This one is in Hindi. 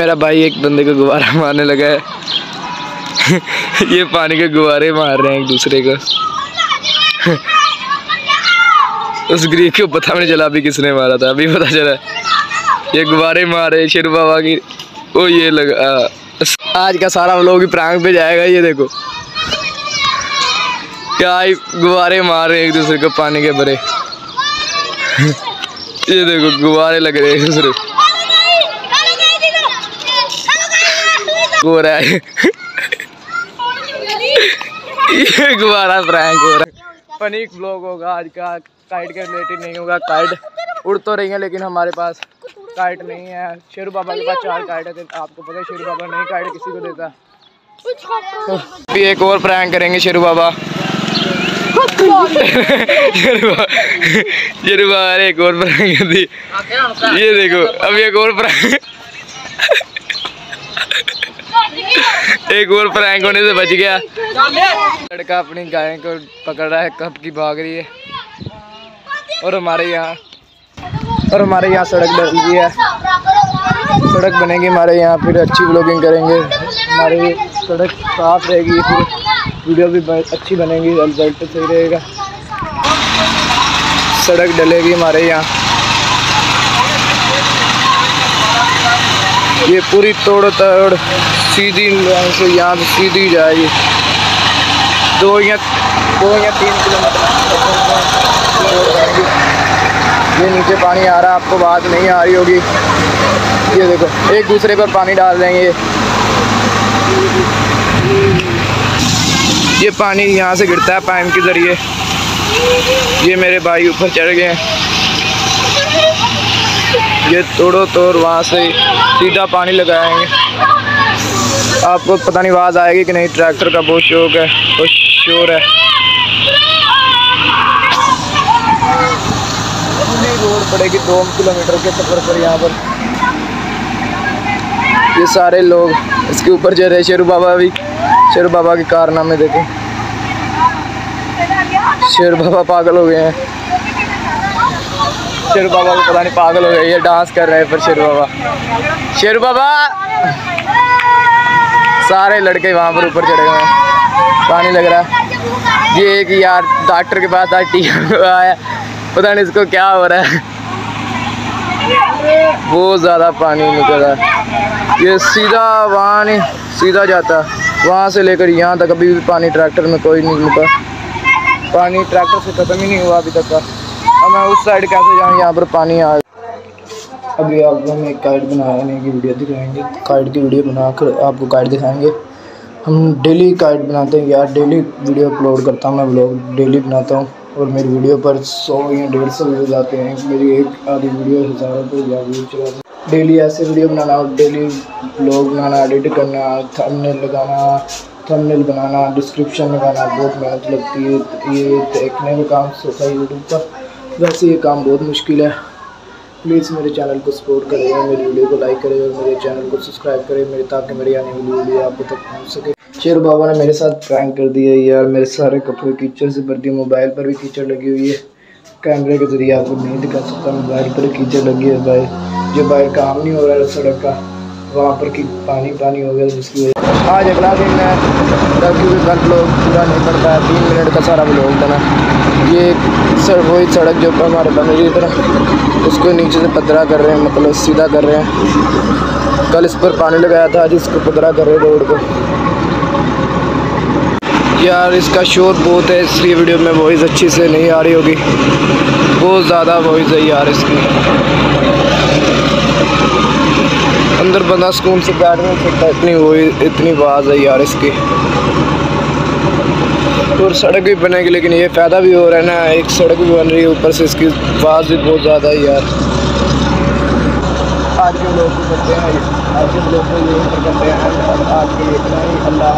मेरा भाई एक बंदे को गुब्बारा मारने लगा है। ये पानी के गुब्बारे मार रहे हैं एक दूसरे को। उस गरीब को पता नहीं चला अभी किसने मारा था? अभी पता चला। ये गुब्बारे मार शेरू बाबा की। ओ ये लगा आज का सारा लोग प्रांग पे जाएगा, ये देखो। क्या गुब्बारे मार रहे हैं एक दूसरे को पानी के भरे। ये देखो, गुब्बारे लग रहे हैं दूसरे। हो रहा है। ये गुब्बारा प्रैंक हो रहा है। पनीक ब्लॉग होगा, आज का काइट के रिलेटेड नहीं होगा। काइट उड़ तो रही है, लेकिन हमारे पास काइट नहीं है। शेरू बाबा के पास चार काइट है, आपको पता है, शेरू बाबा नहीं काइट किसी को देता। अभी एक और प्रैंक करेंगे, शेरू बाबा शेरू बाबा शेरू बाबा एक और प्रैंक दी ये देखो, अभी एक और प्रैंक एक और प्रैंक होने से बच गया। लड़का अपनी गाय को पकड़ रहा है कब की भाग रही है। और हमारे यहाँ और हमारे यहाँ सड़क डल गई है। सड़क बनेगी हमारे यहाँ फिर अच्छी ब्लॉगिंग करेंगे। हमारी सड़क साफ़ रहेगी फिर वीडियो भी अच्छी बनेगी रिज़ल्ट सही रहेगा। सड़क डलेगी हमारे यहाँ। ये पूरी तोड़ तोड़ सीधी यहाँ से सीधी जाएगी। दो या दो या तीन किलोमीटर ये नीचे पानी आ रहा है आपको बात नहीं आ रही होगी। ये देखो, एक दूसरे पर पानी डाल देंगे। ये पानी यहाँ से गिरता है पाइप के ज़रिए। ये मेरे भाई ऊपर चढ़ गए हैं। ये तोड़ो तोड़ वहाँ से सीधा पानी लगाएँगे। आपको पता नहीं आवाज़ आएगी कि नहीं ट्रैक्टर का बहुत शौक है बहुत शोर है। पूरी रोड पड़ेगी दो किलोमीटर के सफ़र पर यहाँ पर। ये सारे लोग इसके ऊपर चल रहे शेरू बाबा भी शेरू बाबा के कारनामे देखें। शेरू बाबा पागल हो गए हैं। शेरू बाबा को पता नहीं पागल हो गए ये डांस कर रहे हैं पर शेरू बाबा। शेरू बाबा! सारे लड़के वहाँ पर ऊपर चढ़े हुए हैं। पानी लग रहा। है ये एक यार डॉक्टर के पास आज टीका आया। पता नहीं इसको क्या हो रहा है। बहुत ज़्यादा पानी निकल रहा है। ये सीधा वहाँ नहीं, सीधा जाता। वहाँ से लेकर यहाँ तक अभी भी पानी ट्रैक्टर में कोई नहीं रुका। पानी ट्रैक्टर से ख़त्म ही नहीं हुआ अभी तक का। अब मैं उस साइड कैसे जाऊँ? यहाँ पर पानी आ अभी आपको हम एक गाइड बनाने की वीडियो दिखाएँगे। गाइड की वीडियो बनाकर आपको गाइड दिखाएँगे। हम डेली गाइड बनाते हैं यार। डेली वीडियो अपलोड करता हूँ मैं ब्लॉग डेली बनाता हूँ। और मेरी वीडियो पर सौ या डेढ़ सौ व्यूज़ आते हैं। मेरी एक आधी वीडियो हज़ारों पर या व्यूज़ डेली ऐसे वीडियो बनाना डेली ब्लॉग बनाना एडिट करना थंबनेल लगाना थंबनेल बनाना डिस्क्रिप्शन लगाना, बहुत मेहनत लगती है। ये देखने में काम सोचा यूट्यूब पर। वैसे ये काम बहुत मुश्किल है। प्लीज़ मेरे चैनल को सपोर्ट करें और मेरी वीडियो को लाइक करें और मेरे चैनल को सब्सक्राइब करें, मेरे ताकि मेरी आने वाली वीडियो आपको तक पहुँच सके। शेर बाबा ने मेरे साथ प्रैंक कर दिया है यार, मेरे सारे कपड़े कीचड़ से भर दिए मोबाइल पर भी कीचड़ लगी हुई है। कैमरे के ज़रिए आपको नहीं दिखा सकता मोबाइल पर कीचड़ लगी है भाई। जो बाहर काम नहीं हो रहा है सड़क का, वहाँ पर की पानी पानी हो गया जिसकी वजह आज अगला दिन है क्योंकि कल लोग पूरा नहीं पड़ पाया तीन मिनट का सारा ब्लॉग बना। ये सर, वही सड़क जो हमारे बन रही तरह उसको नीचे से पतरा कर रहे हैं मतलब सीधा कर रहे हैं। कल इस पर पानी लगाया था, आज इसको पतरा कर रहे हैं रोड को यार, इसका शोर बहुत है, इसलिए वीडियो में वॉइस अच्छी से नहीं आ रही होगी। बहुत ज़्यादा वॉइस है यार इसकी। अंदर बंदा सुकून से बैठ नहीं सकता, इतनी वॉइस इतनी आवाज़ है यार इसकी। और सड़क भी बनेगी, लेकिन ये फ़ायदा भी हो रहा है ना, एक सड़क भी बन रही है ऊपर से, इसकी आवाज़ भी बहुत ज़्यादा है यार। आज के लोग करते हैं आज के लोग करते हैं। आज के इतना ही, अल्लाह